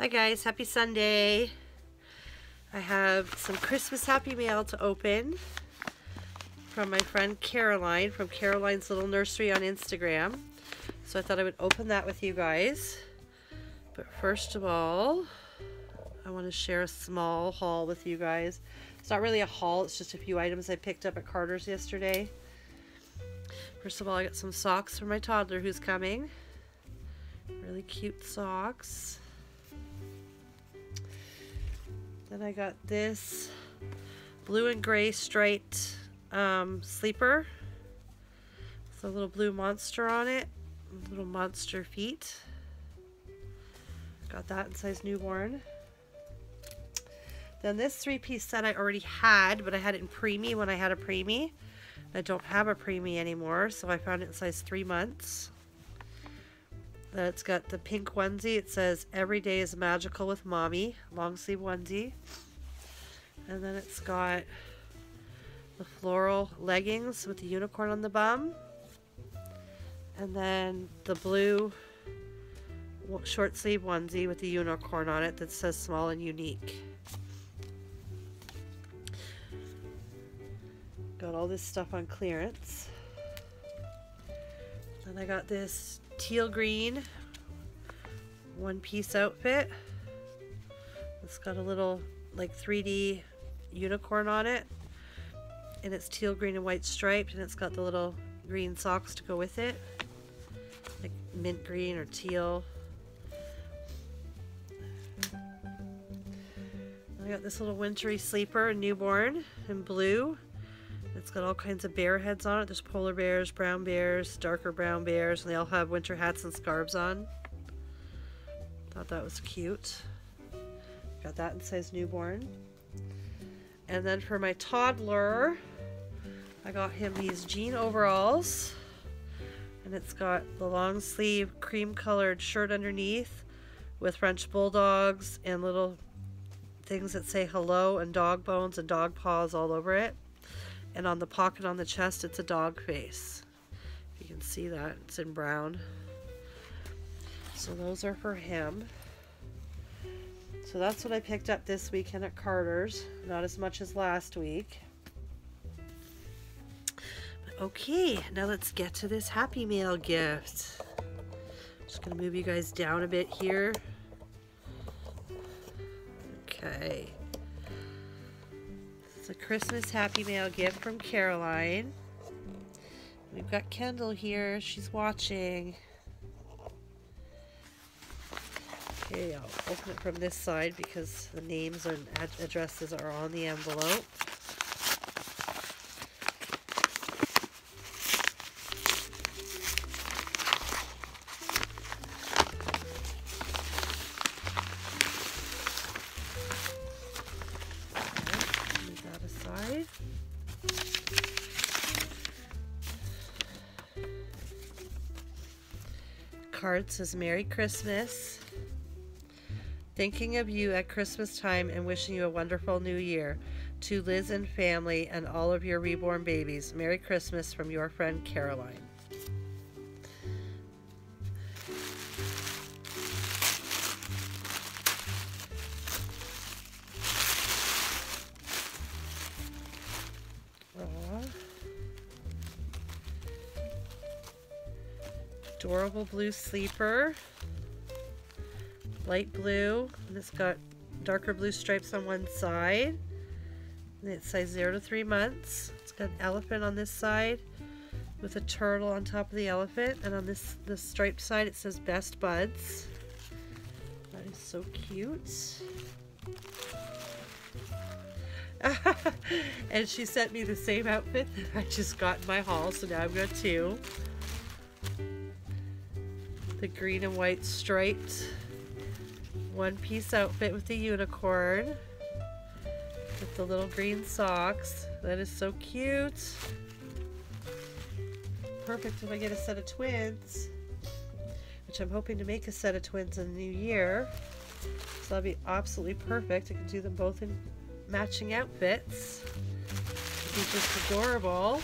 Hi guys, happy Sunday. I have some Christmas Happy Mail to open from my friend Caroline from Caroline's Little Nursery on Instagram. So I thought I would open that with you guys. But first of all, I want to share a small haul with you guys. It's not really a haul, it's just a few items I picked up at Carter's yesterday. First of all, I got some socks for my toddler who's coming. Really cute socks. Then I got this blue and gray striped um, sleeper with a little blue monster on it, little monster feet. Got that in size newborn. Then this three-piece set I already had, but I had it in preemie when I had a preemie. I don't have a preemie anymore, so I found it in size three months. Then it's got the pink onesie. It says, Every day is magical with mommy. Long sleeve onesie. And then it's got the floral leggings with the unicorn on the bum. And then the blue short sleeve onesie with the unicorn on it that says small and unique. Got all this stuff on clearance. Then I got this teal green one piece outfit. It's got a little like 3D unicorn on it. And it's teal green and white striped and it's got the little green socks to go with it. Like mint green or teal. I got this little wintry sleeper, newborn, in blue. It's got all kinds of bear heads on it. There's polar bears, brown bears, darker brown bears, and they all have winter hats and scarves on. Thought that was cute. Got that in size newborn. And then for my toddler, I got him these jean overalls. And it's got the long sleeve cream colored shirt underneath with French bulldogs and little things that say hello and dog bones and dog paws all over it and on the pocket on the chest it's a dog face. You can see that it's in brown. So those are for him. So that's what I picked up this weekend at Carter's. Not as much as last week. Okay now let's get to this Happy Mail gift. Just gonna move you guys down a bit here. Okay it's a Christmas Happy Mail gift from Caroline. We've got Kendall here. She's watching. Okay, I'll open it from this side because the names and addresses are on the envelope. Card says Merry Christmas. Thinking of you at Christmas time and wishing you a wonderful new year. To Liz and family and all of your reborn babies. Merry Christmas from your friend Caroline. Adorable blue sleeper. Light blue. And it's got darker blue stripes on one side. And it's size 0 to 3 months. It's got an elephant on this side with a turtle on top of the elephant. And on this, the striped side it says Best Buds. That is so cute. and she sent me the same outfit that I just got in my haul, so now I've got two the green and white striped one piece outfit with the unicorn with the little green socks. That is so cute. Perfect if I get a set of twins, which I'm hoping to make a set of twins in the new year. So that'll be absolutely perfect. I can do them both in matching outfits. Be just adorable.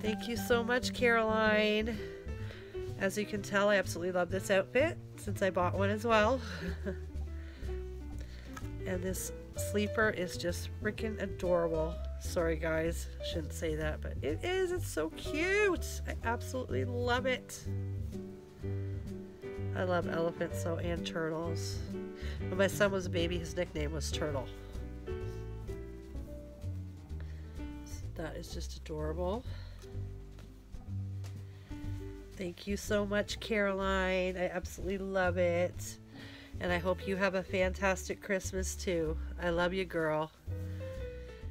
Thank you so much, Caroline. As you can tell, I absolutely love this outfit. since I bought one as well. and this sleeper is just freaking adorable. Sorry guys, shouldn't say that, but it is. It's so cute. I absolutely love it. I love elephants so and turtles. When my son was a baby, his nickname was Turtle. That is just adorable. Thank you so much, Caroline. I absolutely love it. And I hope you have a fantastic Christmas too. I love you, girl.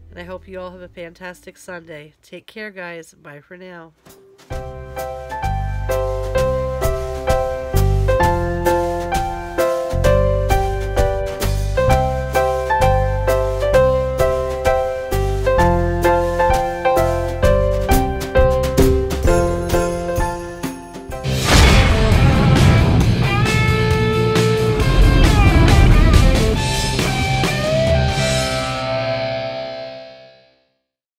And I hope you all have a fantastic Sunday. Take care, guys. Bye for now.